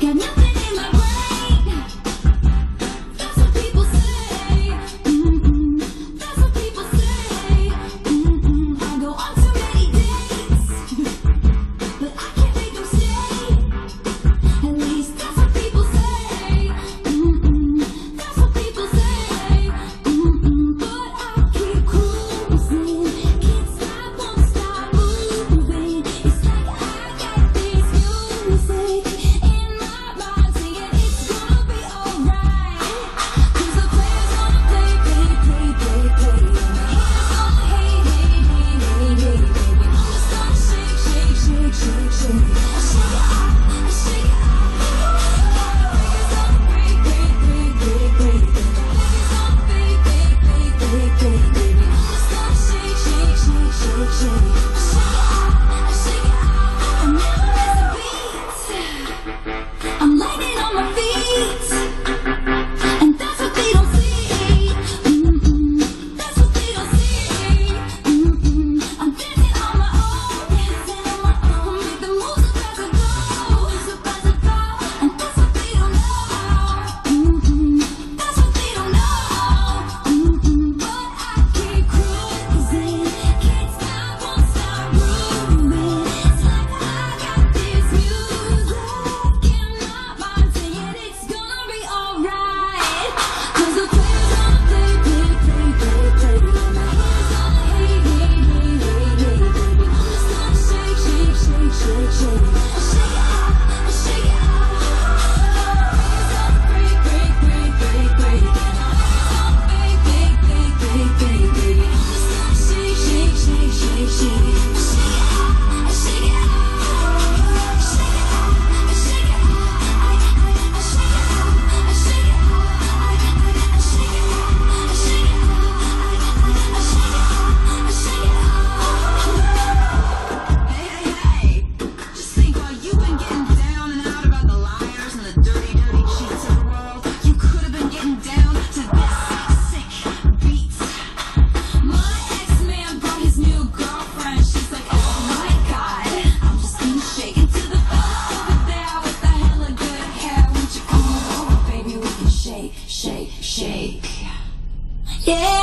Gagnon Yeah.